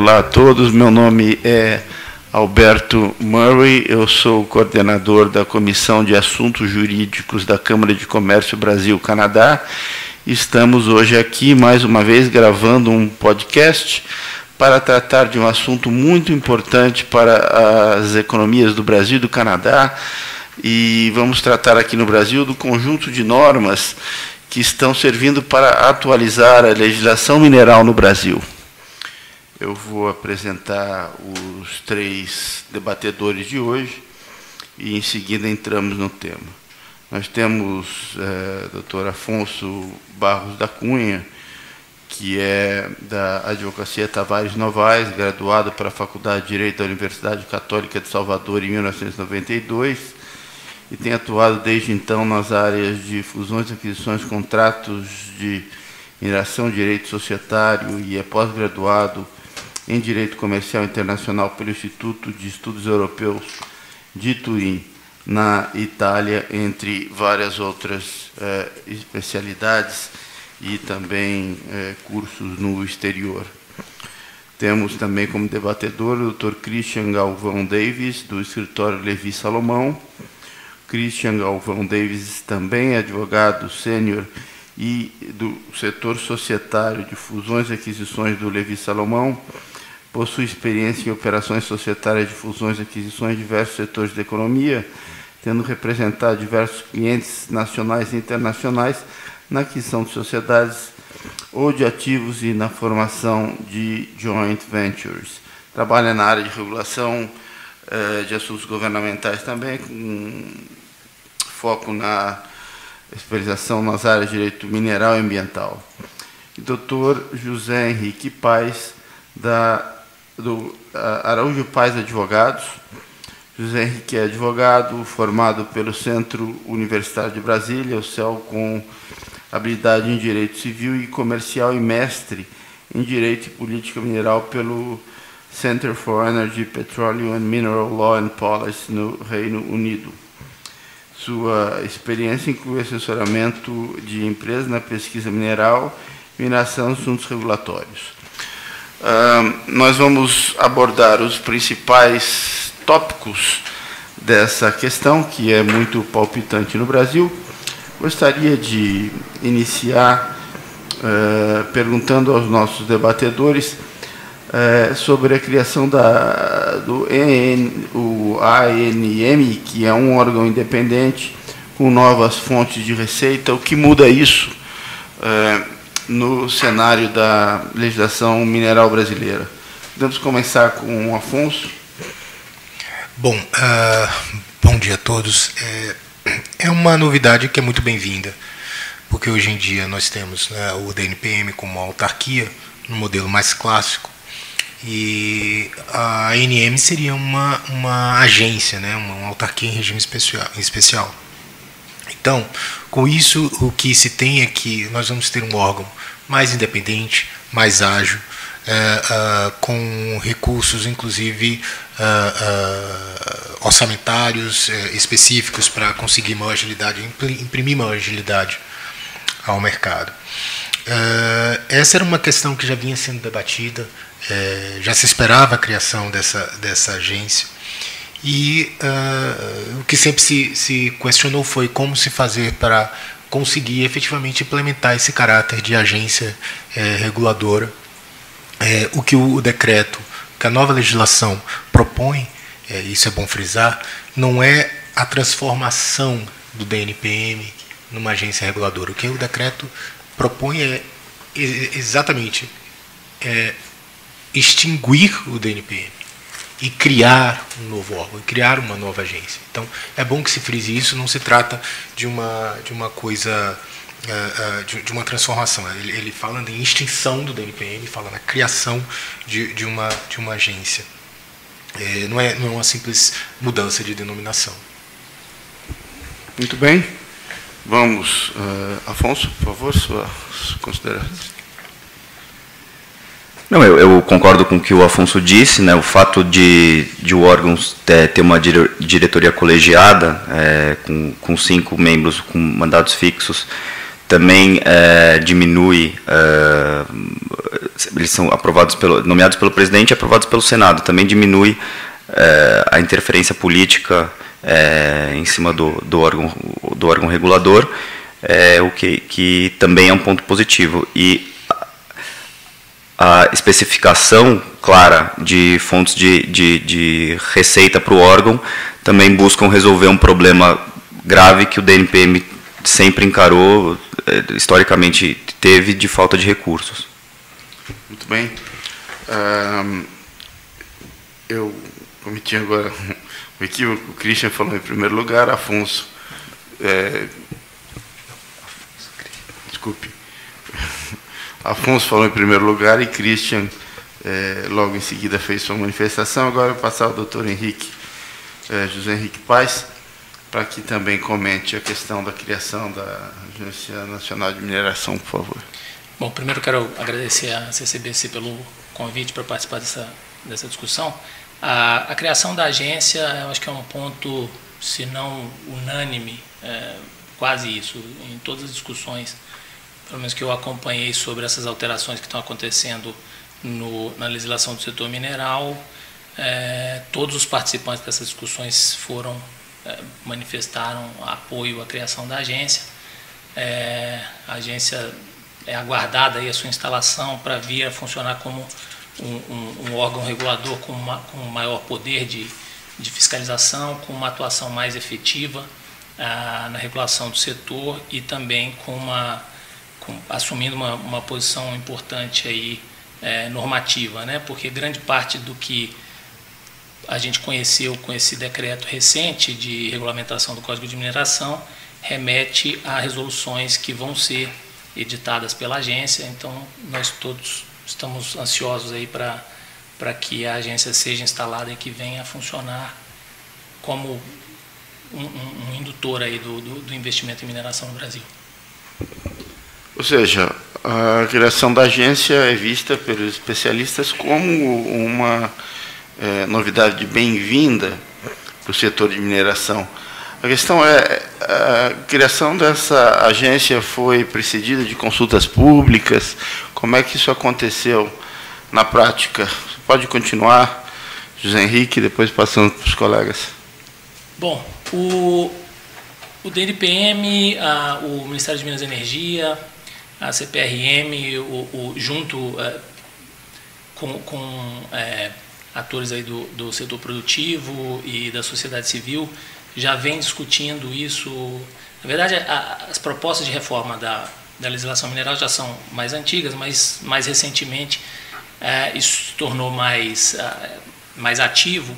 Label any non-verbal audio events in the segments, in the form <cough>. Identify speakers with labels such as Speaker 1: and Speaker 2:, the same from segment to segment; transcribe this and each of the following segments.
Speaker 1: Olá a todos, meu nome é Alberto Murray, eu sou coordenador da Comissão de Assuntos Jurídicos da Câmara de Comércio Brasil-Canadá. Estamos hoje aqui mais uma vez gravando um podcast para tratar de um assunto muito importante para as economias do Brasil e do Canadá. E vamos tratar aqui no Brasil do conjunto de normas que estão servindo para atualizar a legislação mineral no Brasil. Eu vou apresentar os três debatedores de hoje e em seguida entramos no tema. Nós temos é, Dr. Afonso Barros da Cunha, que é da Advocacia Tavares Novaes, graduado pela Faculdade de Direito da Universidade Católica de Salvador em 1992 e tem atuado desde então nas áreas de fusões, aquisições, contratos de mineração, direito societário e é pós-graduado em Direito Comercial Internacional pelo Instituto de Estudos Europeus de Turim, na Itália, entre várias outras eh, especialidades e também eh, cursos no exterior. Temos também como debatedor o Dr. Christian Galvão Davis, do escritório Levi Salomão. Christian Galvão Davis também é advogado sênior e do setor societário de fusões e aquisições do Levi Salomão possui experiência em operações societárias de fusões e aquisições de diversos setores da economia, tendo representado diversos clientes nacionais e internacionais na aquisição de sociedades ou de ativos e na formação de joint ventures. Trabalha na área de regulação eh, de assuntos governamentais também, com foco na especialização nas áreas de direito mineral e ambiental. E doutor José Henrique Paes, da do Araújo Paz Advogados. José Henrique é advogado, formado pelo Centro Universitário de Brasília, o CEL, com habilidade em Direito Civil e Comercial e mestre em Direito e Política Mineral pelo Center for Energy, Petroleum and Mineral Law and Policy no Reino Unido. Sua experiência inclui assessoramento de empresas na pesquisa mineral, e assuntos regulatórios. Nós vamos abordar os principais tópicos dessa questão, que é muito palpitante no Brasil. Gostaria de iniciar uh, perguntando aos nossos debatedores uh, sobre a criação da, do EN, o ANM, que é um órgão independente com novas fontes de receita. O que muda isso? No cenário da legislação mineral brasileira. Podemos começar com o Afonso?
Speaker 2: Bom, uh, bom dia a todos. É, é uma novidade que é muito bem-vinda, porque hoje em dia nós temos né, o DNPM como uma autarquia, no modelo mais clássico, e a ANM seria uma, uma agência, né, uma, uma autarquia em regime especial. especial. Então, com isso, o que se tem é que nós vamos ter um órgão mais independente, mais ágil, é, é, com recursos, inclusive é, orçamentários específicos para conseguir maior agilidade, imprimir maior agilidade ao mercado. essa era uma questão que já vinha sendo debatida, já se esperava a criação dessa, dessa agência. E uh, o que sempre se, se questionou foi como se fazer para conseguir efetivamente implementar esse caráter de agência é, reguladora. É, o que o decreto, que a nova legislação propõe, é, isso é bom frisar, não é a transformação do DNPM numa agência reguladora. O que o decreto propõe é exatamente extinguir o DNPM e criar um novo órgão, criar uma nova agência. Então, é bom que se frise isso, não se trata de uma, de uma coisa, uh, de, de, uma transformação. Ele, ele, fala em extinção do DNPM, fala na criação de, de, uma, de uma agência. É, não, é, não é uma simples mudança de denominação.
Speaker 1: Muito bem. Vamos, uh, Afonso, por favor, suas considerações.
Speaker 3: Não, eu, eu, concordo com o que o Afonso disse, né? O fato de, de o órgão ter, ter uma dire, diretoria colegiada, é, com, com cinco membros com mandatos fixos, também é, diminui, é, eles são aprovados pelo, nomeados pelo presidente e aprovados pelo Senado. Também diminui é, a interferência política é, em cima do, do, órgão, do órgão regulador, é, o que, que também é um ponto positivo. E a especificação clara de fontes de, de, de receita para o órgão também buscam resolver um problema grave que o DNPM sempre encarou, é, historicamente teve, de falta de recursos.
Speaker 1: Muito bem. Um, eu cometi agora <laughs> um equívoco. O Christian falou em primeiro lugar, Afonso. É, desculpe. Afonso falou em primeiro lugar e Christian é, logo em seguida fez sua manifestação. Agora eu vou passar ao doutor Henrique, é, José Henrique Paes, para que também comente a questão da criação da Agência Nacional de Mineração, por favor.
Speaker 4: Bom, primeiro quero agradecer a CCBC pelo convite para participar dessa, dessa discussão. A, a, criação da agência, eu acho que é um ponto, se não unânime, é, quase isso, em todas as discussões, pelo menos que eu acompanhei sobre essas alterações que estão acontecendo no, na legislação do setor mineral, é, todos os participantes dessas discussões foram é, manifestaram apoio à criação da agência. É, a agência é aguardada aí a sua instalação para vir a funcionar como um, um, um órgão regulador com, uma, com maior poder de, de fiscalização, com uma atuação mais efetiva ah, na regulação do setor e também com uma, com, assumindo uma, uma posição importante aí, é, normativa, né? porque grande parte do que a gente conheceu com esse decreto recente de regulamentação do Código de Mineração remete a resoluções que vão ser editadas pela agência, então nós todos estamos ansiosos aí para para que a agência seja instalada e que venha a funcionar como um, um, um indutor aí do, do, do, investimento em mineração no Brasil.
Speaker 1: Ou seja, a criação da agência é vista pelos especialistas como uma é, novidade bem-vinda para o setor de mineração. A questão é, a criação dessa agência foi precedida de consultas públicas? Como é que isso aconteceu na prática? Você pode continuar, José Henrique, depois passando para os colegas.
Speaker 4: Bom, o, o DNPM, a, o Ministério de Minas e Energia, a CPRM, o, o junto é, com, com é, atores aí do, do setor produtivo e da sociedade civil, já vem discutindo isso. Na verdade, a, as propostas de reforma da, da legislação mineral já são mais antigas, mas mais recentemente é, isso se tornou mais, mais ativo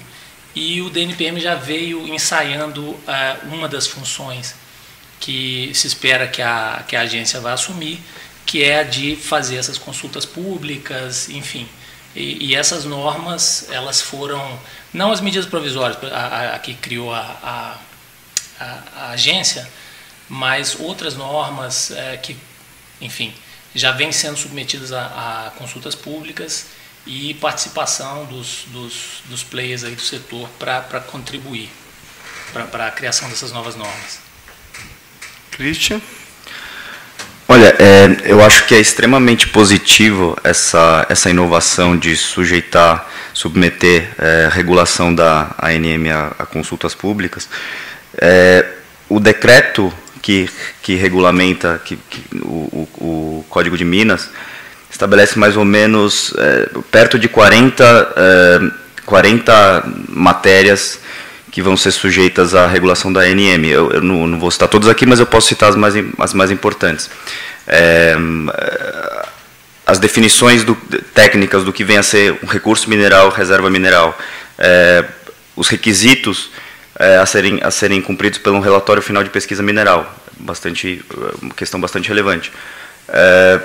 Speaker 4: e o DNPM já veio ensaiando uma das funções que se espera que a, que a agência vá assumir, que é a de fazer essas consultas públicas, enfim. E, e essas normas, elas foram não as medidas provisórias, a, a, a que criou a, a, agência, mas outras normas é, que, enfim, já vêm sendo submetidas a, consultas públicas e participação dos, dos, dos players aí do setor para contribuir para a criação dessas novas normas.
Speaker 1: Christian?
Speaker 3: Olha, é, eu acho que é extremamente positivo essa, essa inovação de sujeitar, submeter é, regulação da ANM a, a consultas públicas. É, o decreto que, que regulamenta que, que o, o, o, Código de Minas estabelece mais ou menos é, perto de 40, 40 é, matérias que vão ser sujeitas à regulação da ANM. Eu, eu não, não, vou citar todas aqui, mas eu posso citar as mais, as mais importantes. É, as definições do, técnicas do que vem a ser um recurso mineral, reserva mineral, é, os requisitos é, a, serem, a serem cumpridos pelo relatório final de pesquisa mineral, bastante, uma questão bastante relevante. É,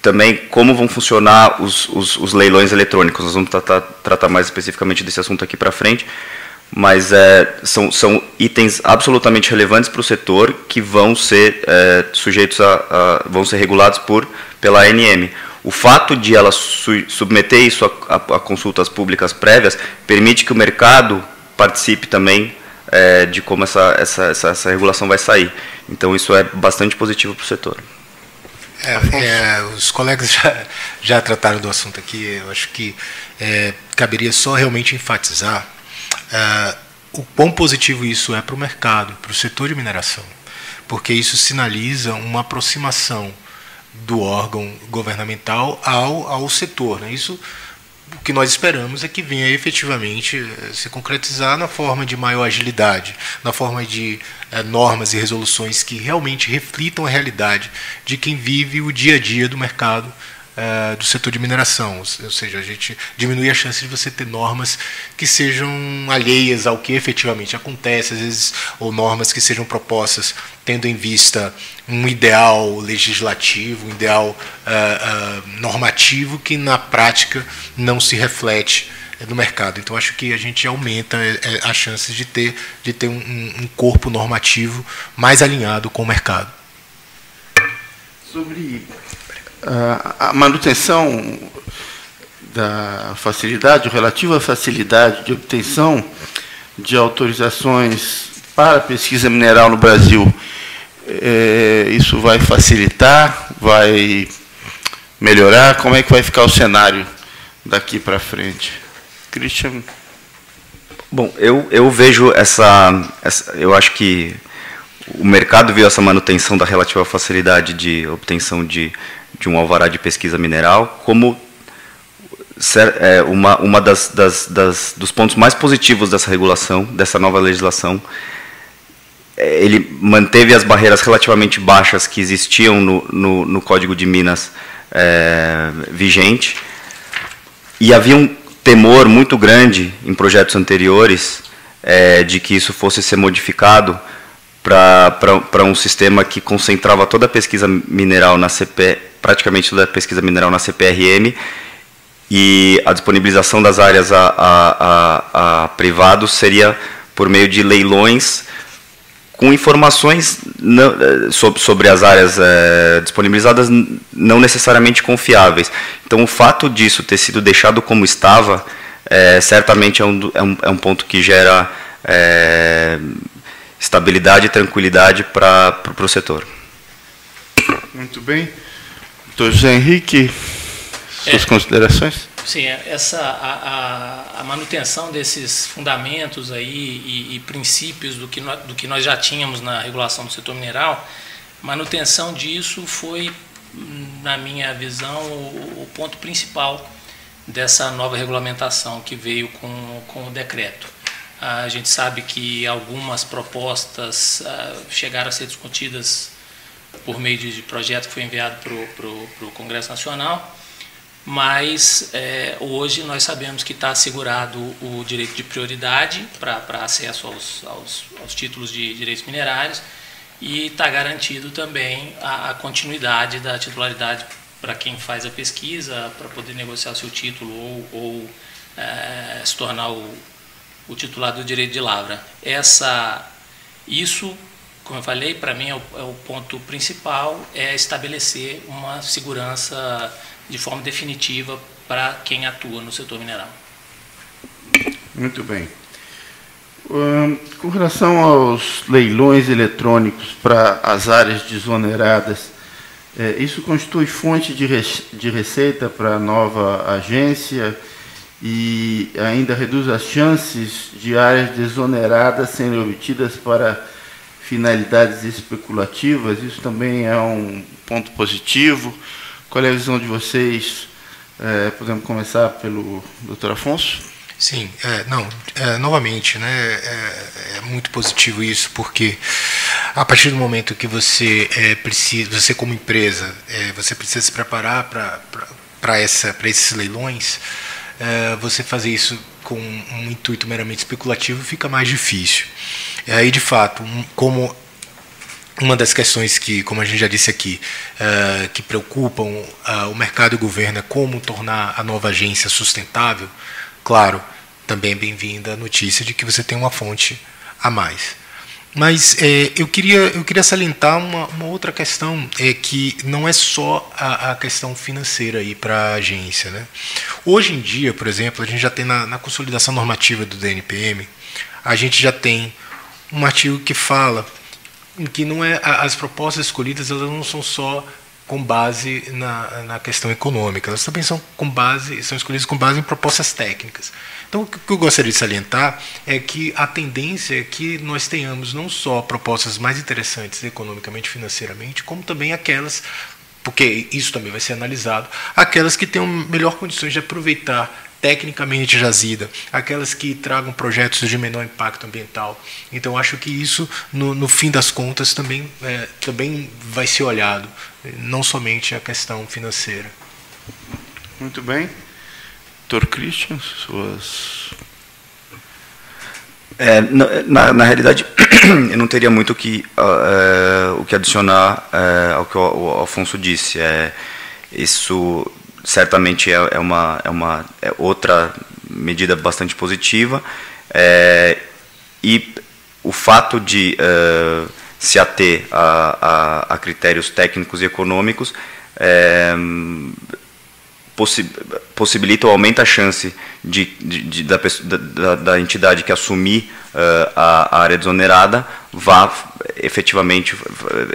Speaker 3: também como vão funcionar os, os, os, leilões eletrônicos, nós vamos tratar, tratar mais especificamente desse assunto aqui para frente, mas é, são, são itens absolutamente relevantes para o setor que vão ser é, sujeitos a, a, vão ser regulados por pela ANM. O fato de ela su, submeter isso a, a, consultas públicas prévias permite que o mercado participe também é, de como essa, essa, essa, essa regulação vai sair. Então isso é bastante positivo para o setor.
Speaker 2: É, é, os colegas já, já trataram do assunto aqui. Eu acho que é, caberia só realmente enfatizar o quão positivo isso é para o mercado, para o setor de mineração, porque isso sinaliza uma aproximação do órgão governamental ao, ao setor. Né? Isso o que nós esperamos é que venha efetivamente eh, se concretizar na forma de maior agilidade, na forma de é, normas e resoluções que realmente reflitam a realidade de quem vive o dia a dia do mercado é, do setor de mineração, ou seja, a gente diminui a chance de você ter normas que sejam alheias ao que efetivamente acontece, às vezes, ou normas que sejam propostas tendo em vista um ideal legislativo, um ideal uh, uh, normativo que na prática não se reflete no mercado. Então acho que a gente aumenta as chances de ter, de ter um, um corpo normativo mais alinhado com o mercado.
Speaker 1: Sobre a manutenção da facilidade, relativa facilidade de obtenção de autorizações para pesquisa mineral no Brasil, é, isso vai facilitar, vai melhorar? Como é que vai ficar o cenário daqui para frente? Christian?
Speaker 3: Bom, eu, eu vejo essa, essa. Eu acho que o mercado viu essa manutenção da relativa facilidade de obtenção de de um alvará de pesquisa mineral como é, uma, uma das, das, das, dos pontos mais positivos dessa regulação, dessa nova legislação. É, ele manteve as barreiras relativamente baixas que existiam no, no, no Código de Minas é, vigente, e havia um temor muito grande em projetos anteriores é, de que isso fosse ser modificado para um sistema que concentrava toda a pesquisa mineral na CP, praticamente toda pesquisa mineral na CPRM e a disponibilização das áreas a, a, a, a privados seria por meio de leilões com informações eh, sobre, sobre as áreas é, disponibilizadas não necessariamente confiáveis. Então, o fato disso ter sido deixado como estava, é, certamente é um, é, um, é um ponto que gera é, estabilidade e tranquilidade para o setor.
Speaker 1: Muito bem. Doutor José Henrique, suas é, considerações?
Speaker 4: Sim, essa, a, a, manutenção desses fundamentos aí e, e, princípios do que, nós, do que nós já tínhamos na regulação do setor mineral, manutenção disso foi, na minha visão, o, o ponto principal dessa nova regulamentação que veio com, com o decreto. A gente sabe que algumas propostas uh, chegaram a ser discutidas por meio de, projeto que foi enviado para o Congresso Nacional, mas é, hoje nós sabemos que está assegurado o direito de prioridade para acesso aos, aos, aos, títulos de direitos minerários e está garantido também a, a, continuidade da titularidade para quem faz a pesquisa, para poder negociar o seu título ou, ou é, se tornar o, o titular do direito de lavra. Essa, isso como eu falei, para mim é o, é o, ponto principal é estabelecer uma segurança de forma definitiva para quem atua no setor mineral.
Speaker 1: Muito bem. com relação aos leilões eletrônicos para as áreas desoneradas, é, isso constitui fonte de, de receita para a nova agência e ainda reduz as chances de áreas desoneradas serem obtidas para finalidades especulativas, isso também é um ponto positivo. Qual é a visão de vocês? É, podemos começar pelo doutor Afonso?
Speaker 2: Sim, é, não, é, novamente, né, é, é, muito positivo isso, porque a partir do momento que você é, precisa, você como empresa, é, você precisa se preparar para esses leilões, você fazer isso com um intuito meramente especulativo fica mais difícil. E aí, de fato, como uma das questões que, como a gente já disse aqui, uh, que preocupam uh, o mercado e o governo é como tornar a nova agência sustentável, claro, também é bem-vinda a notícia de que você tem uma fonte a mais. Mas é, eu, queria, eu queria salientar uma, uma, outra questão, é que não é só a, a questão financeira para a agência. Né? Hoje em dia, por exemplo, a gente já tem na, na consolidação normativa do DNPM, a gente já tem um artigo que fala em que não é as propostas escolhidas elas não são só com base na, na questão econômica, elas também são com base, são escolhidas com base em propostas técnicas. Então, o que eu gostaria de salientar é que a tendência é que nós tenhamos não só propostas mais interessantes economicamente, financeiramente, como também aquelas porque isso também vai ser analisado, aquelas que tenham melhor condições de aproveitar tecnicamente jazida, aquelas que tragam projetos de menor impacto ambiental. Então, acho que isso, no, no fim das contas, também, é, também vai ser olhado, não somente a questão financeira.
Speaker 1: Muito bem. Dr. Christian, suas.
Speaker 3: É, na, na, realidade, <clears throat> eu não teria muito que, uh, o que adicionar uh, ao que o, o Alfonso disse. É, isso certamente é, é, uma, é uma é outra medida bastante positiva. É, e o fato de uh, se ater a, a, a, critérios técnicos e econômicos é, possi possibilita ou aumenta a chance de, de, de da, da, da, entidade que assumir a, a, área desonerada vá efetivamente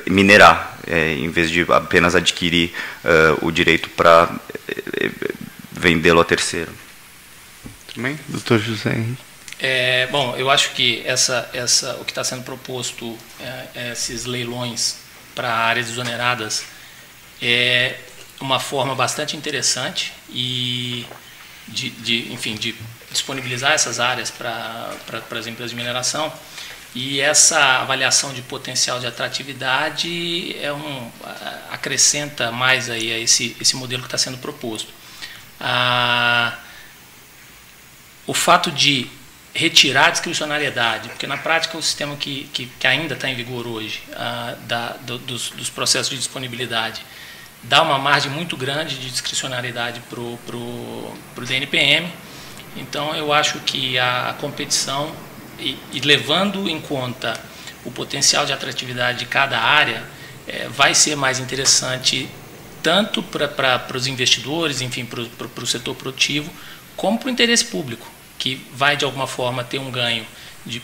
Speaker 3: minerar, é, em vez de apenas adquirir uh, o direito para uh, vendê-lo a terceiro.
Speaker 1: Também, doutor José Henrique.
Speaker 4: É, bom, eu acho que essa, essa, o que está sendo proposto, é, é, esses leilões para áreas desoneradas, é, uma forma bastante interessante e de, de enfim, de disponibilizar essas áreas para as empresas de mineração. E essa avaliação de potencial de atratividade é um, acrescenta mais aí a esse, esse modelo que está sendo proposto. Ah, o fato de retirar a discricionariedade, porque na prática o sistema que, que, que ainda está em vigor hoje, ah, da, do, dos, dos processos de disponibilidade, dá uma margem muito grande de discricionariedade para o DNPM. Então, eu acho que a competição, e, e levando em conta o potencial de atratividade de cada área, é, vai ser mais interessante tanto para os investidores, enfim, para o setor produtivo, como para o interesse público, que vai de alguma forma ter um ganho de,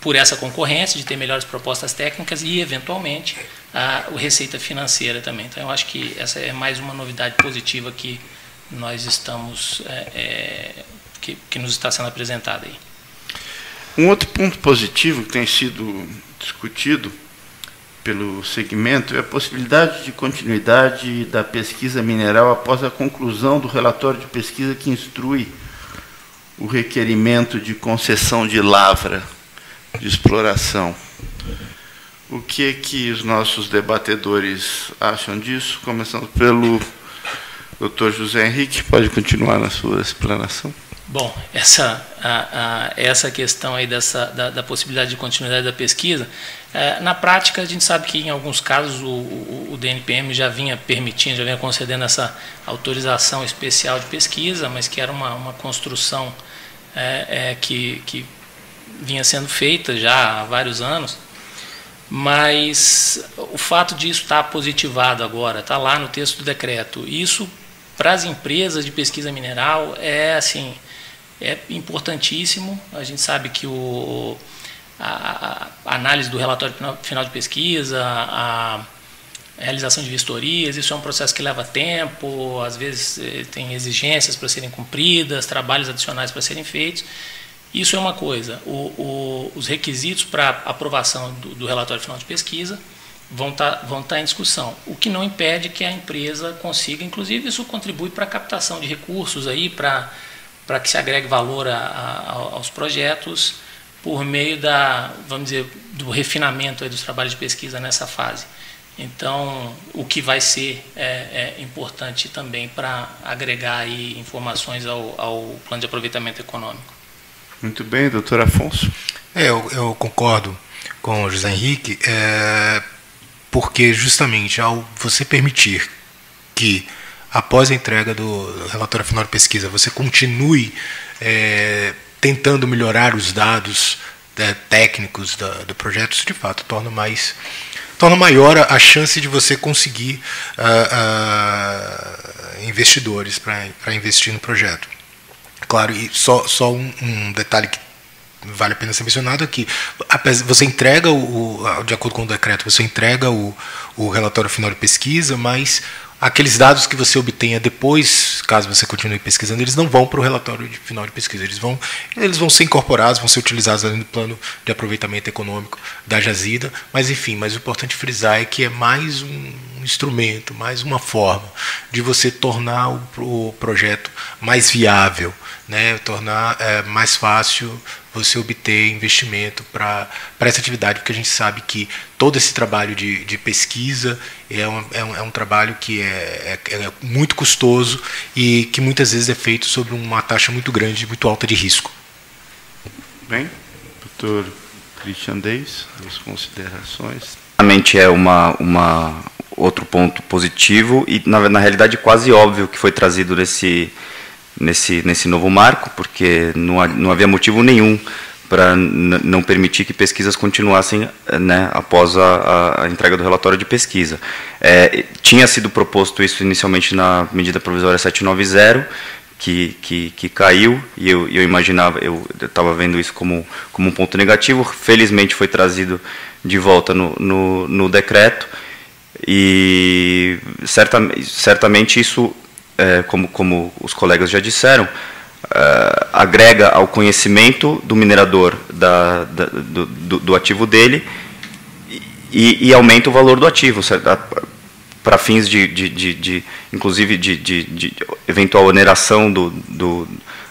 Speaker 4: por essa concorrência, de ter melhores propostas técnicas e, eventualmente, a, a receita financeira também. Então, eu acho que essa é mais uma novidade positiva que nós estamos, é, é, que, que nos está sendo apresentada aí.
Speaker 1: Um outro ponto positivo que tem sido discutido pelo segmento é a possibilidade de continuidade da pesquisa mineral após a conclusão do relatório de pesquisa que instrui o requerimento de concessão de lavra de exploração. O que que os nossos debatedores acham disso? Começando pelo Dr. José Henrique, pode continuar na sua explanação.
Speaker 4: Bom, essa, a, a, essa questão aí dessa, da, da, possibilidade de continuidade da pesquisa, é, na prática a gente sabe que em alguns casos o, o, o, DNPM já vinha permitindo, já vinha concedendo essa autorização especial de pesquisa, mas que era uma, uma construção é, é, que, que vinha sendo feita já há vários anos, mas o fato disso estar positivado agora, está lá no texto do decreto, isso para as empresas de pesquisa mineral é assim é importantíssimo. A gente sabe que o, a, a análise do relatório final de pesquisa, a realização de vistorias, isso é um processo que leva tempo, às vezes eh, tem exigências para serem cumpridas, trabalhos adicionais para serem feitos. Isso é uma coisa. O, o, os requisitos para aprovação do, do, relatório final de pesquisa vão estar tá, vão tá em discussão, o que não impede que a empresa consiga, inclusive isso contribui para a captação de recursos aí para para que se agregue valor a, a, aos projetos por meio da, vamos dizer, do refinamento dos trabalhos de pesquisa nessa fase. Então, o que vai ser é, é importante também para agregar aí informações ao, ao plano de aproveitamento econômico.
Speaker 1: Muito bem, doutor Afonso.
Speaker 2: É, eu, eu, concordo com o José Henrique, é, porque justamente ao você permitir que após a entrega do relatório final de pesquisa você continue é, tentando melhorar os dados é, técnicos da, do projeto, isso de fato torna mais torna maior a, chance de você conseguir uh, uh, investidores para investir no projeto. Claro, e só, só um, um, detalhe que vale a pena ser mencionado aqui. Você entrega, o, de acordo com o decreto, você entrega o, o relatório final de pesquisa, mas aqueles dados que você obtenha depois, caso você continue pesquisando, eles não vão para o relatório de final de pesquisa, eles vão, eles vão ser incorporados, vão ser utilizados no plano de aproveitamento econômico da jazida, mas enfim, mas o importante frisar é que é mais um instrumento, mais uma forma de você tornar o, o projeto mais viável, né, tornar é, mais fácil você obter investimento para essa atividade, porque a gente sabe que todo esse trabalho de, de pesquisa é um, é, um, é um trabalho que é, é, é, muito custoso e que muitas vezes é feito sobre uma taxa muito grande, muito alta de risco.
Speaker 1: Bem, doutor Christian Deis, as considerações.
Speaker 3: Realmente é uma, uma outro ponto positivo e na, na realidade quase óbvio que foi trazido nesse nesse, nesse novo marco, porque não, não havia motivo nenhum para não permitir que pesquisas continuassem né, após a, a, entrega do relatório de pesquisa. É, tinha sido proposto isso inicialmente na medida provisória 790, que, que, que caiu, e eu, eu imaginava, eu estava vendo isso como, como um ponto negativo, felizmente foi trazido de volta no, no, no decreto, e certa, certamente isso é, como, como os colegas já disseram, é, agrega ao conhecimento do minerador da, da, do, do, ativo dele e, e, aumenta o valor do ativo, para fins de, de, de, de, inclusive, de, eventual oneração do, do,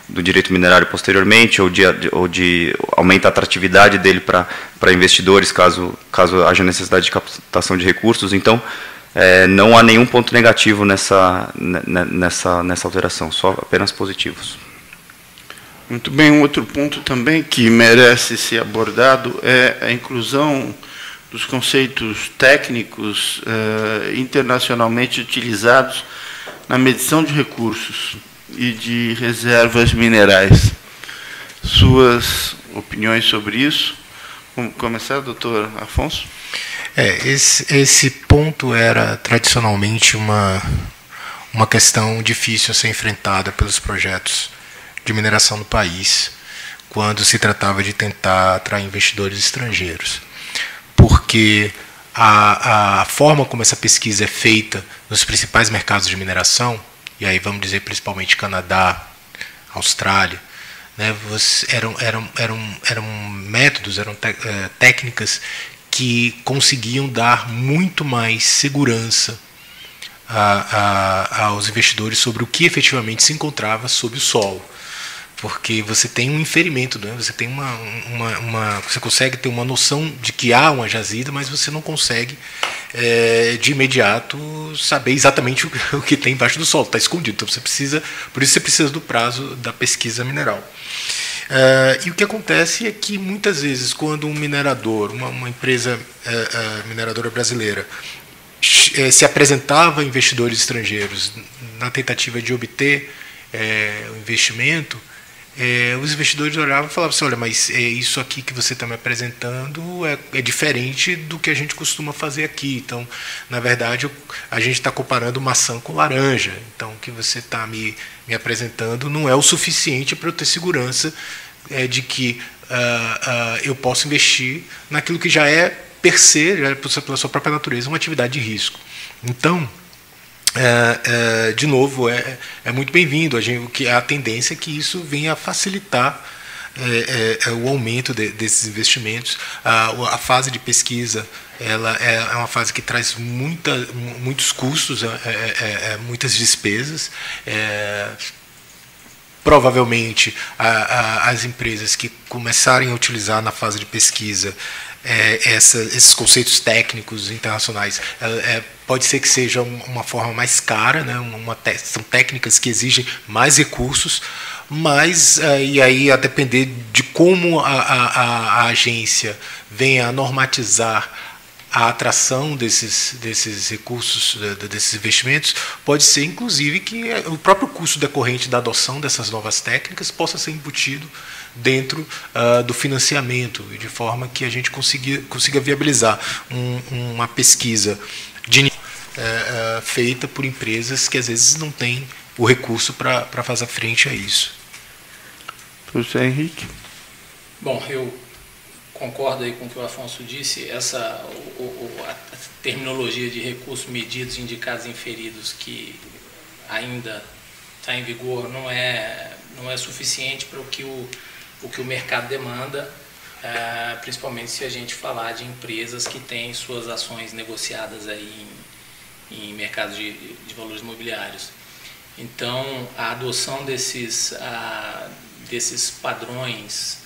Speaker 3: do, direito minerário posteriormente, ou de, ou de aumenta a atratividade dele para investidores, caso, caso haja necessidade de captação de recursos. Então, é, não há nenhum ponto negativo nessa, nessa, nessa alteração, só apenas positivos.
Speaker 1: Muito bem, um outro ponto também que merece ser abordado é a inclusão dos conceitos técnicos eh, internacionalmente utilizados na medição de recursos e de reservas minerais. Suas opiniões sobre isso? Vamos começar, doutor Afonso?
Speaker 2: É, esse, esse ponto era tradicionalmente uma, uma questão difícil a ser enfrentada pelos projetos de mineração no país, quando se tratava de tentar atrair investidores estrangeiros. Porque a, a forma como essa pesquisa é feita nos principais mercados de mineração, e aí vamos dizer principalmente Canadá, Austrália, né, eram, eram, eram, eram métodos, eram te, é, técnicas que conseguiam dar muito mais segurança a, a, aos investidores sobre o que efetivamente se encontrava sob o solo. Porque você tem um inferimento, né? você tem uma, uma, uma, você consegue ter uma noção de que há uma jazida, mas você não consegue é, de imediato saber exatamente <laughs> o, o que tem embaixo do solo, está escondido. Então você precisa, por isso você precisa do prazo da pesquisa mineral. Uh, e o que acontece é que muitas vezes, quando um minerador, uma, uma empresa uh, uh, mineradora brasileira, se apresentava a investidores estrangeiros na tentativa de obter o investimento, os investidores olhavam e falavam assim: olha, mas isso aqui que você está me apresentando é, é, diferente do que a gente costuma fazer aqui. Então, na verdade, a gente está comparando maçã com laranja. Então, o que você está me me apresentando não é o suficiente para eu ter segurança é, de que uh, uh, eu posso investir naquilo que já é per se, já é pela sua própria natureza, uma atividade de risco. Então, é, é, de novo, é, é muito bem-vindo. A, a tendência é que isso venha a facilitar é, é, é, o aumento de, desses investimentos. A, a, fase de pesquisa ela é, é uma fase que traz muita, muitos custos, é, é, muitas despesas. provavelmente a, as empresas que começarem a utilizar na fase de pesquisa essa, esses conceitos técnicos internacionais pode ser que seja uma forma mais cara, né? uma, são técnicas que exigem mais recursos, mas eh, e aí a depender de como a, a, a agência venha a normatizar a atração desses, desses recursos, desses investimentos, pode ser inclusive que o próprio custo decorrente da adoção dessas novas técnicas possa ser embutido dentro uh, do financiamento, de forma que a gente consiga, consiga viabilizar um, uma pesquisa de, uh, uh, feita por empresas que às vezes não têm o recurso para fazer frente a isso.
Speaker 1: Professor Henrique.
Speaker 4: Bom, eu concordo aí com o que o Afonso disse, essa o, o, a terminologia de recursos medidos, indicados e inferidos que ainda está em vigor não é, não é suficiente para o que o, o que o mercado demanda, é, principalmente se a gente falar de empresas que têm suas ações negociadas aí em, em mercados de, de valores imobiliários. Então, a adoção desses, desses padrões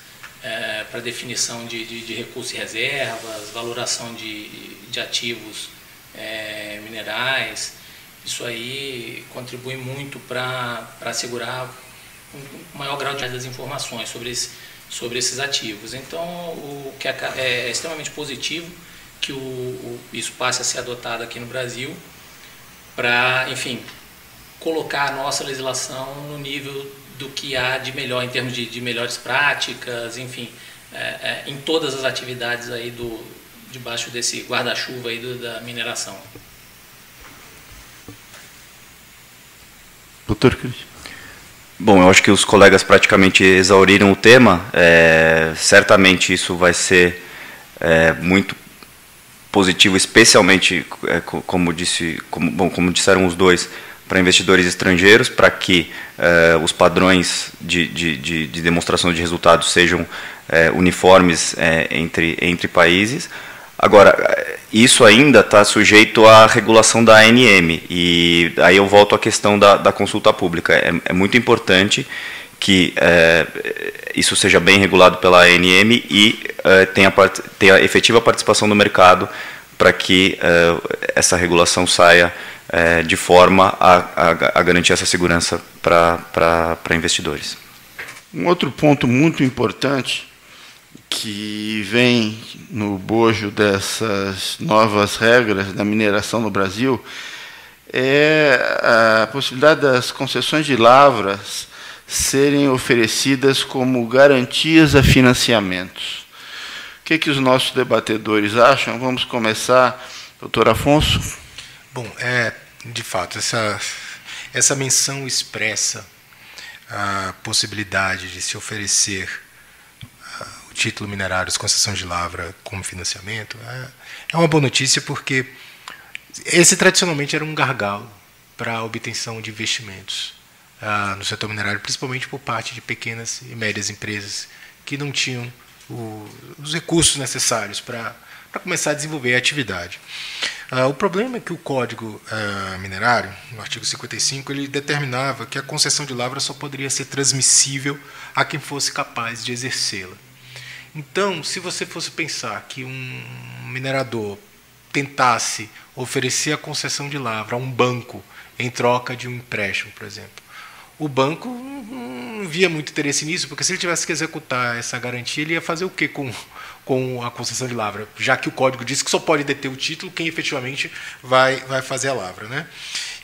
Speaker 4: é, para definição de, de, de, recursos e reservas, valoração de, de ativos é, minerais. Isso aí contribui muito para assegurar um maior grau de das informações sobre, esse, sobre esses ativos. Então, o que é, extremamente positivo que o, o, isso passe a ser adotado aqui no Brasil para, enfim, colocar a nossa legislação no nível do que há de melhor em termos de, de melhores práticas, enfim, é, é, em todas as atividades aí do debaixo desse guarda-chuva aí do, da mineração.
Speaker 1: Doutor Cristian.
Speaker 3: Bom, eu acho que os colegas praticamente exauriram o tema. É, certamente isso vai ser é, muito positivo, especialmente, é, como, disse, como, bom, como disseram os dois, para investidores estrangeiros, para que eh, os padrões de, de, de, de, demonstração de resultados sejam eh, uniformes eh, entre, entre países. Agora, isso ainda está sujeito à regulação da ANM, e aí eu volto à questão da, da consulta pública. É, é, muito importante que isso seja bem regulado pela ANM e tenha, tenha efetiva participação no mercado para que essa regulação saia é, de forma a, a, a, garantir essa segurança para investidores.
Speaker 1: Um outro ponto muito importante que vem no bojo dessas novas regras da mineração no Brasil é a possibilidade das concessões de lavras serem oferecidas como garantias a financiamentos. O que, que os nossos debatedores acham? Vamos começar, doutor Afonso.
Speaker 2: Bom, é, de fato, essa, essa menção expressa a possibilidade de se oferecer título minerário, concessão de lavra como financiamento, é, é uma boa notícia porque esse tradicionalmente era um gargalo para a obtenção de investimentos uh, no setor minerário, principalmente por parte de pequenas e médias empresas que não tinham o, os recursos necessários para começar a desenvolver a atividade. Uh, o problema é que o Código uh, Minerário, no artigo 55, ele determinava que a concessão de lavra só poderia ser transmissível a quem fosse capaz de exercê-la. Então, se você fosse pensar que um minerador tentasse oferecer a concessão de lavra a um banco em troca de um empréstimo, por exemplo, o banco não via muito interesse nisso, porque se ele tivesse que executar essa garantia, ele ia fazer o que com com a concessão de lavra, já que o código diz que só pode deter o título quem efetivamente vai, vai fazer a lavra. Né?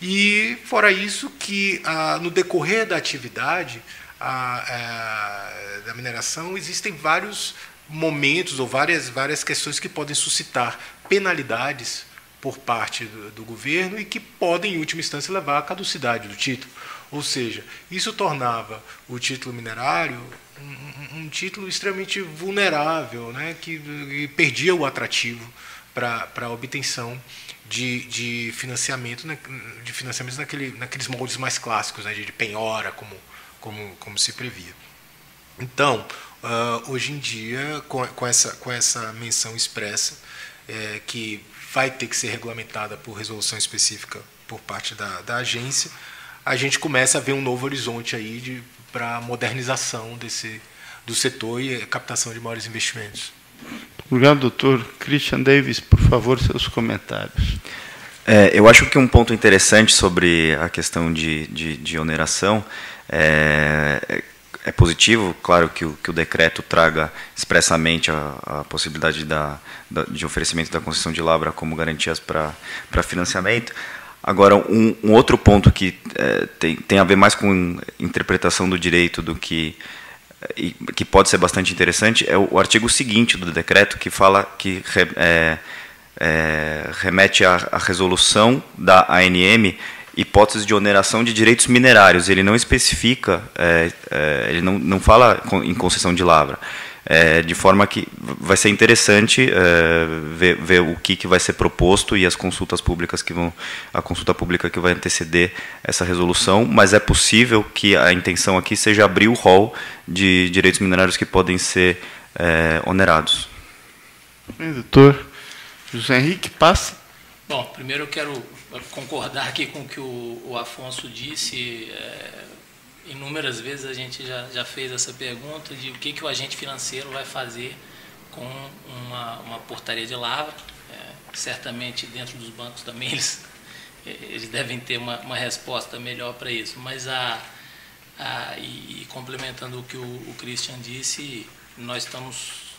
Speaker 2: E, fora isso, que ah, no decorrer da atividade a, a, é, da mineração existem vários momentos ou várias, várias questões que podem suscitar penalidades por parte do, do governo e que podem, em última instância, levar à caducidade do título. Ou seja, isso tornava o título minerário um, um título extremamente vulnerável, né, que, que perdia o atrativo para a obtenção de, de financiamento, né, de financiamentos naquele, naqueles moldes mais clássicos, né, de penhora, como, como, como se previa. Então, uh, hoje em dia, com, com, essa, com essa menção expressa, é, que vai ter que ser regulamentada por resolução específica por parte da, da agência, a gente começa a ver um novo horizonte aí para a modernização desse, do setor e a captação de maiores investimentos.
Speaker 1: Obrigado, doutor. Christian Davis, por favor, seus comentários.
Speaker 3: É, eu acho que um ponto interessante sobre a questão de, de, de oneração é, é, positivo, claro, que o, que o decreto traga expressamente a, a possibilidade da, da, de oferecimento da concessão de labra como garantias para financiamento, Agora, um, um outro ponto que é, tem, tem a ver mais com interpretação do direito do que que pode ser bastante interessante é o, artigo seguinte do decreto que fala que é, é, remete à, resolução da ANM hipótese de oneração de direitos minerários. Ele não especifica, é, é, ele não, não fala em concessão de lavra. é, de forma que vai ser interessante é, ver, ver, o que, que vai ser proposto e as consultas públicas que vão, a consulta pública que vai anteceder essa resolução, mas é possível que a intenção aqui seja abrir o rol de direitos minerários que podem ser é, onerados.
Speaker 1: Doutor José Henrique, passa.
Speaker 4: Bom, primeiro eu quero concordar aqui com o que o, o Afonso disse. É, inúmeras vezes a gente já, já fez essa pergunta de o que, que o agente financeiro vai fazer com uma, uma portaria de lavra. É, certamente dentro dos bancos também <laughs> eles, eles devem ter uma, uma resposta melhor para isso. Mas a, a e, e, complementando o que o, o Christian disse, nós estamos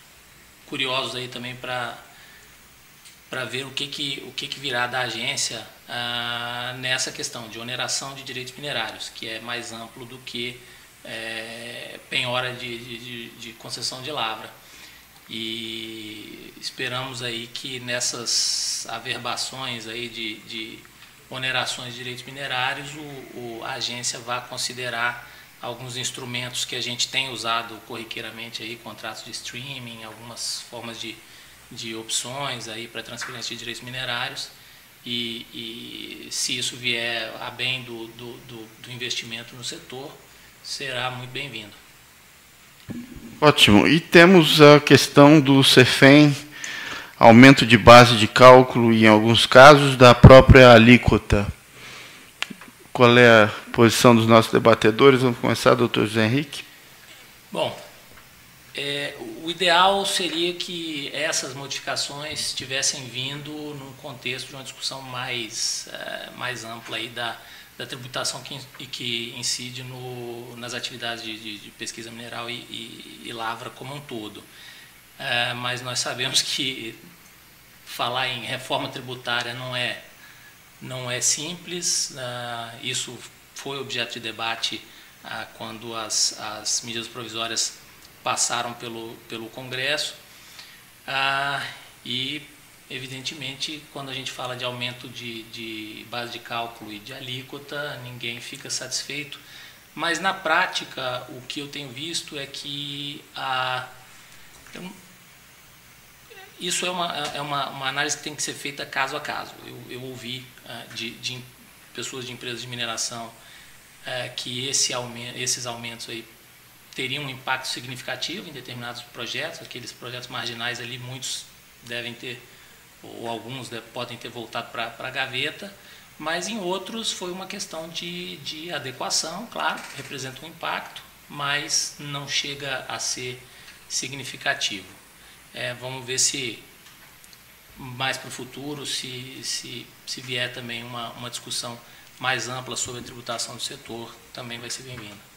Speaker 4: curiosos aí também para para ver o que, que, o que, que virá da agência ah, nessa questão de oneração de direitos minerários, que é mais amplo do que é, penhora de, de, de, concessão de lavra. E esperamos aí que nessas averbações aí de, de onerações de direitos minerários, o, o, a agência vá considerar alguns instrumentos que a gente tem usado corriqueiramente aí, contratos de streaming, algumas formas de de opções aí para transferência de direitos minerários e, e, se isso vier a bem do, do, do, do investimento no setor, será muito bem-vindo.
Speaker 1: Ótimo. E temos a questão do CEFEM, aumento de base de cálculo e, em alguns casos, da própria alíquota. Qual é a posição dos nossos debatedores? Vamos começar, doutor José Henrique.
Speaker 4: Bom, é, o ideal seria que essas modificações tivessem vindo num contexto de uma discussão mais, é, mais ampla aí da, da tributação que, que incide no, nas atividades de, de, de pesquisa mineral e, e, e, lavra como um todo. É, mas nós sabemos que falar em reforma tributária não é, não é simples, é, isso foi objeto de debate é, quando as, as medidas provisórias passaram pelo, pelo Congresso. Ah, e, evidentemente, quando a gente fala de aumento de, de base de cálculo e de alíquota, ninguém fica satisfeito. Mas, na prática, o que eu tenho visto é que a, isso é, uma, é uma, uma, análise que tem que ser feita caso a caso. Eu, eu ouvi ah, de, de, pessoas de empresas de mineração ah, que esse aumento, esses aumentos aí teria um impacto significativo em determinados projetos, aqueles projetos marginais ali, muitos devem ter, ou alguns podem ter voltado para a gaveta, mas em outros foi uma questão de, de adequação, claro, representa um impacto, mas não chega a ser significativo. É, vamos ver se mais para o futuro, se, se, se vier também uma, uma discussão mais ampla sobre a tributação do setor, também vai ser bem-vinda.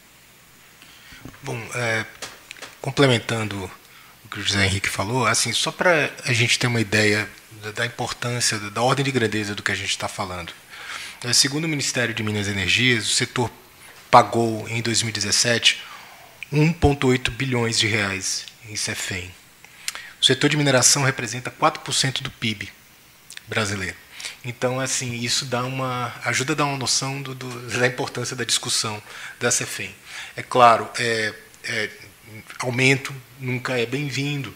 Speaker 2: Bom, é, complementando o que o José Henrique falou, assim, só para a gente ter uma ideia da, da importância, da, da, ordem de grandeza do que a gente está falando. É, segundo o Ministério de Minas e Energias, o setor pagou em 2017 1,8 bilhões de reais em CEFEM. O setor de mineração representa 4% do PIB brasileiro. Então, assim, isso dá uma ajuda a dar uma noção do, do, da importância da discussão da CEFEM. É claro, é, é, aumento nunca é bem-vindo,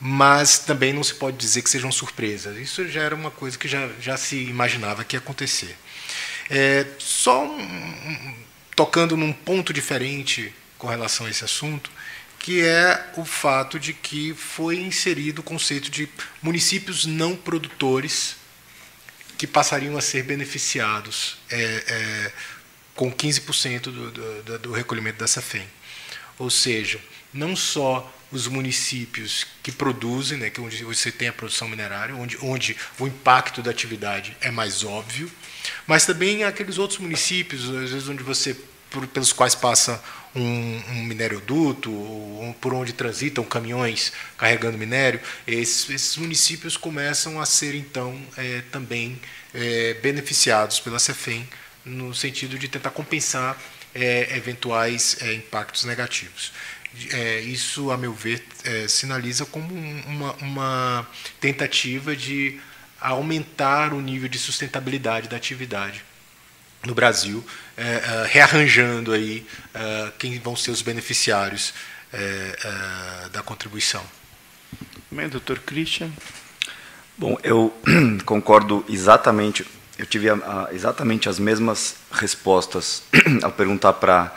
Speaker 2: mas também não se pode dizer que sejam surpresas. Isso já era uma coisa que já, já se imaginava que ia acontecer. É, só um, tocando num ponto diferente com relação a esse assunto, que é o fato de que foi inserido o conceito de municípios não produtores que passariam a ser beneficiados é, é, com 15% do, do, do recolhimento da SAFEM. Ou seja, não só os municípios que produzem, né, que onde você tem a produção minerária, onde, onde o impacto da atividade é mais óbvio, mas também aqueles outros municípios, às vezes onde você por, pelos quais passa um, um minérioduto, ou por onde transitam caminhões carregando minério, esses, esses municípios começam a ser então é, também é, beneficiados pela CEFEM no sentido de tentar compensar é, eventuais é, impactos negativos. É, isso, a meu ver, é, sinaliza como uma, uma, tentativa de aumentar o nível de sustentabilidade da atividade no Brasil, é, é, rearranjando aí quem vão ser os beneficiários é, é, da contribuição.
Speaker 1: Bem, doutor Christian.
Speaker 3: Bom, eu <clears throat> concordo exatamente. Eu tive a, a, exatamente as mesmas respostas <clears throat> ao perguntar para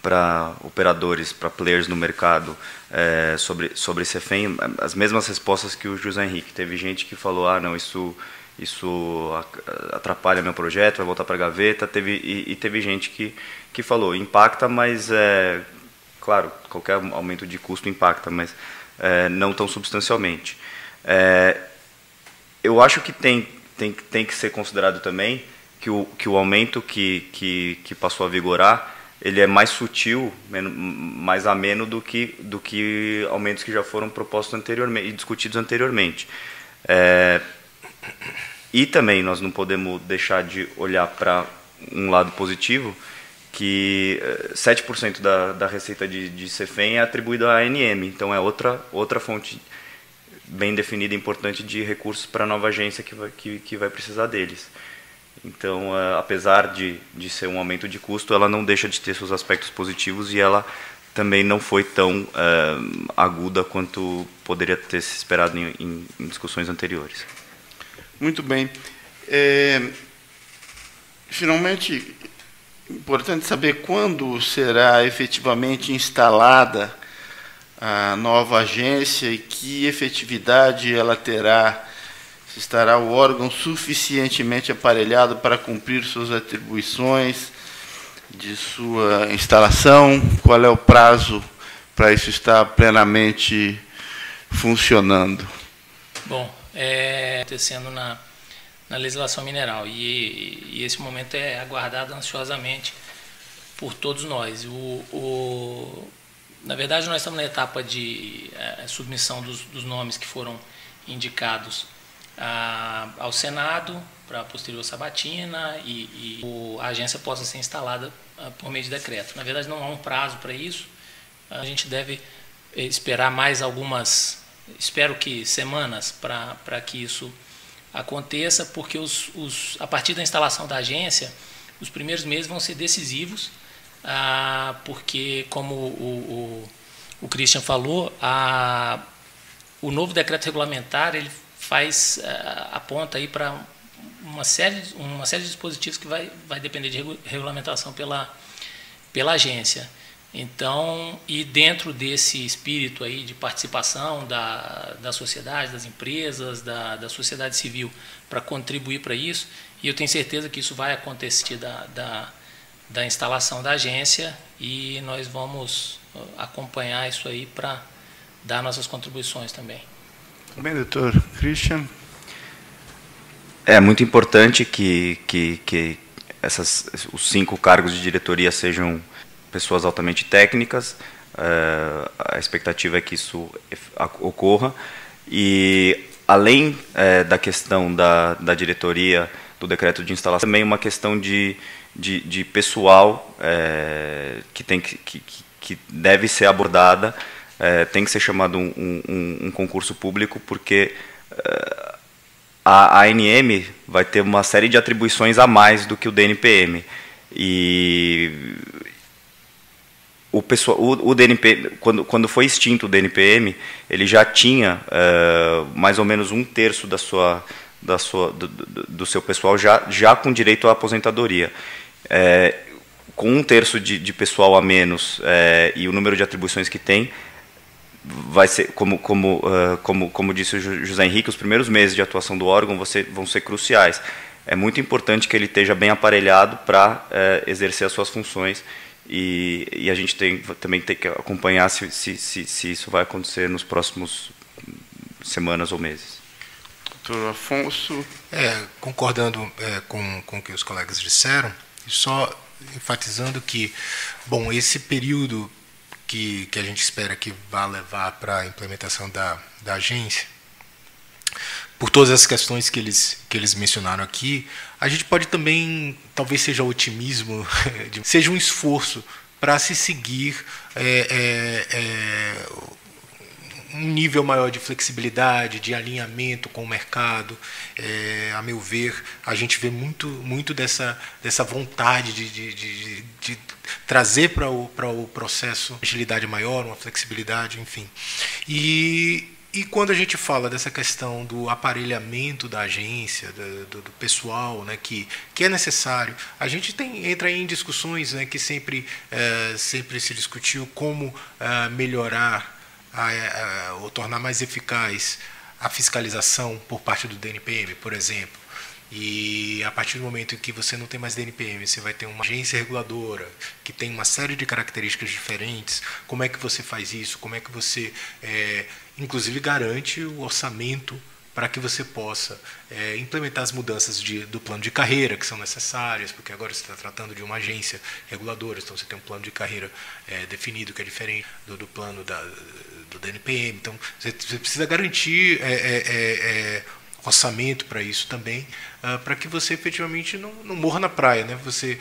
Speaker 3: para operadores, para players no mercado é, sobre sobre CFEM, as mesmas respostas que o José Henrique. Teve gente que falou, ah, não, isso isso atrapalha meu projeto, vai voltar para a gaveta. Teve e, e, teve gente que que falou, impacta, mas é claro, qualquer aumento de custo impacta, mas é, não tão substancialmente. É, eu acho que tem, tem, tem que ser considerado também que o, que o aumento que, que, que passou a vigorar ele é mais sutil, mais ameno do que, do que aumentos que já foram propostos anteriormente e discutidos anteriormente. É, e também nós não podemos deixar de olhar para um lado positivo, que 7% é, da, da receita de, de CEFEM é atribuída à ANM, então é outra, outra fonte bem definida e importante de recursos para a nova agência que vai, que, que vai precisar deles. Então, uh, apesar de, de ser um aumento de custo, ela não deixa de ter seus aspectos positivos e ela também não foi tão uh, aguda quanto poderia ter se esperado em, em, em discussões anteriores.
Speaker 1: Muito bem. É, finalmente, importante saber quando será efetivamente instalada a nova agência e que efetividade ela terá, se estará o órgão suficientemente aparelhado para cumprir suas atribuições de sua instalação, qual é o prazo para isso estar plenamente funcionando?
Speaker 4: Bom, é acontecendo na na legislação mineral. E, e, esse momento é aguardado ansiosamente por todos nós. O, o, na verdade, nós estamos na etapa de é, submissão dos, dos, nomes que foram indicados a, ao Senado para a posterior sabatina e, e o, a agência possa ser instalada a, por meio de decreto. Na verdade, não há um prazo para isso. A gente deve esperar mais algumas, espero que semanas, para que isso aconteça, porque os, os, a partir da instalação da agência, os primeiros meses vão ser decisivos, ah, porque, como o, o, o Christian falou, a, o novo decreto regulamentar ele faz ah, aponta aí para uma série, uma série de dispositivos que vai, vai depender de regulamentação pela, pela agência. Então, e dentro desse espírito aí de participação da, da sociedade, das empresas, da, da sociedade civil, para contribuir para isso, e eu tenho certeza que isso vai acontecer da, da, da instalação da agência e nós vamos acompanhar isso aí para dar nossas contribuições também.
Speaker 1: Bem, doutor Christian.
Speaker 3: É muito importante que, que, que essas, os cinco cargos de diretoria sejam pessoas altamente técnicas. Uh, a expectativa é que isso ocorra. E, além uh, da questão da, da diretoria, do decreto de instalação, também uma questão de, de, de pessoal uh, que, tem que, que, que, deve ser abordada. tem que ser chamado um, um, um concurso público, porque a ANM vai ter uma série de atribuições a mais do que o DNPM. E o pessoal, o, o, DNP, quando, quando foi extinto o DNPM, ele já tinha uh, mais ou menos um terço da sua, da sua, do, do, do seu pessoal já, já com direito à aposentadoria. É, com um terço de, de pessoal a menos é, e o número de atribuições que tem, vai ser, como, como, uh, como, como disse o José Henrique, os primeiros meses de atuação do órgão vão ser, vão ser cruciais. É muito importante que ele esteja bem aparelhado para uh, exercer as suas funções e, e a gente tem, também tem que acompanhar se, se, se, se isso vai acontecer nos próximos semanas ou meses.
Speaker 1: Doutor Afonso.
Speaker 2: É, concordando é, com, com o que os colegas disseram, só enfatizando que, bom, esse período que, que a gente espera que vá levar para a implementação da, da agência, por todas as questões que eles, que eles mencionaram aqui, a gente pode também, talvez seja otimismo, <laughs> seja um esforço para se seguir é, é, é, um nível maior de flexibilidade, de alinhamento com o mercado. É, a meu ver, a gente vê muito, muito dessa, dessa vontade de, de, de, de trazer para o, o processo agilidade maior, uma flexibilidade, enfim. E, e quando a gente fala dessa questão do aparelhamento da agência, do, do, do, pessoal, né, que, que é necessário, a gente tem, entra em discussões né, que sempre, é, sempre se discutiu como é, melhorar a, a, ou tornar mais eficaz a fiscalização por parte do DNPM, por exemplo. E a partir do momento em que você não tem mais DNPM, você vai ter uma agência reguladora que tem uma série de características diferentes. Como é que você faz isso? Como é que você, é, inclusive, garante o orçamento para que você possa é, implementar as mudanças de, do plano de carreira que são necessárias, porque agora você está tratando de uma agência reguladora, então você tem um plano de carreira é, definido que é diferente do, do plano da, do DNPM. Então você, precisa garantir é, é, é, é orçamento para isso também, uh, para que você efetivamente não, não, morra na praia, né? Você,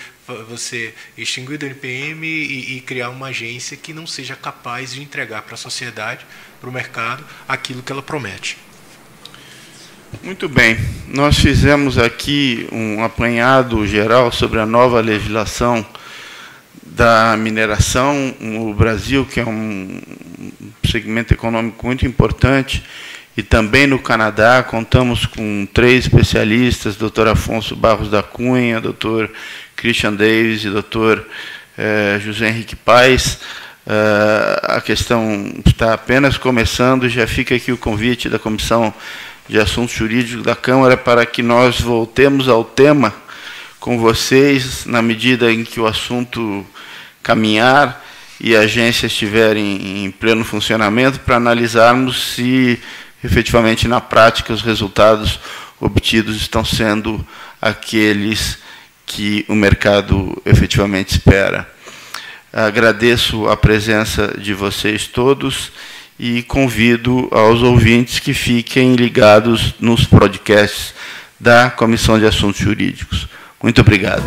Speaker 2: você extinguir o NPM e, e, criar uma agência que não seja capaz de entregar para a sociedade, para o mercado, aquilo que ela promete.
Speaker 1: Muito bem, nós fizemos aqui um apanhado geral sobre a nova legislação da mineração no Brasil, que é um segmento econômico muito importante e também no Canadá contamos com três especialistas, Dr. Afonso Barros da Cunha, Dr. Christian Davis e Dr. Eh, José Henrique Paes. Uh, a questão está apenas começando, já fica aqui o convite da Comissão de Assuntos Jurídicos da Câmara para que nós voltemos ao tema com vocês na medida em que o assunto caminhar e a agência estiver em, em pleno funcionamento para analisarmos se efetivamente na prática os resultados obtidos estão sendo aqueles que o mercado efetivamente espera. Agradeço a presença de vocês todos e convido aos ouvintes que fiquem ligados nos podcasts da Comissão de Assuntos Jurídicos. Muito obrigado.